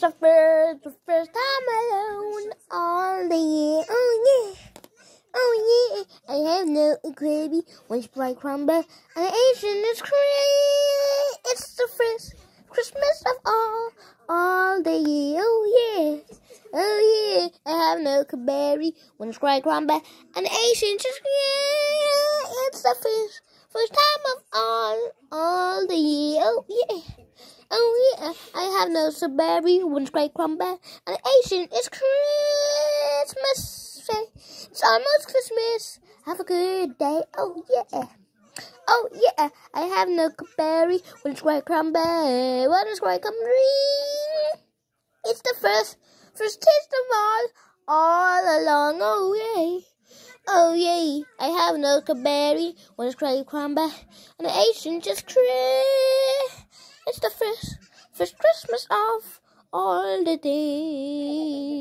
It's the first, the first time alone all the year. Oh yeah, oh yeah. I have no gravy when bright crumble and Asian is crazy. It's the first Christmas of all, all the year. Oh yeah, oh yeah. I have no berry when bright crumble and Asian just yeah. It's the first, first time of all, all the year. Oh yeah. Oh yeah, I have no strawberry, one great crumble, and Asian. It's Christmas. It's almost Christmas. Have a good day. Oh yeah. Oh yeah, I have no berry, one great crumble, one great crumble. It's the first, first taste of all, all along. Oh yeah. Oh yay, I have no berry, one great crumble, and Asian just crazy. The first, first Christmas of all the days.